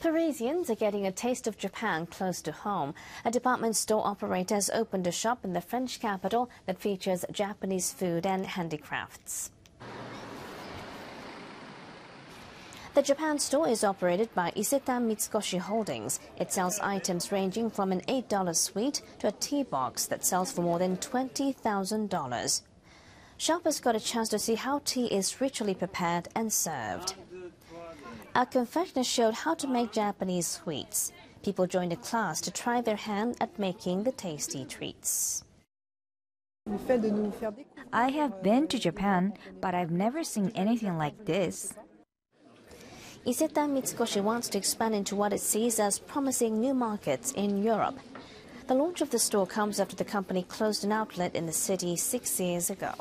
Parisians are getting a taste of Japan close to home. A department store operator has opened a shop in the French capital that features Japanese food and handicrafts. The Japan store is operated by Isetan Mitsukoshi Holdings. It sells items ranging from an $8 sweet to a tea box that sells for more than $20,000. Shoppers got a chance to see how tea is ritually prepared and served. A confectioner showed how to make Japanese sweets. People joined a class to try their hand at making the tasty treats. I have been to Japan, but I've never seen anything like this. Isetan Mitsukoshi wants to expand into what it sees as promising new markets in Europe. The launch of the store comes after the company closed an outlet in the city six years ago.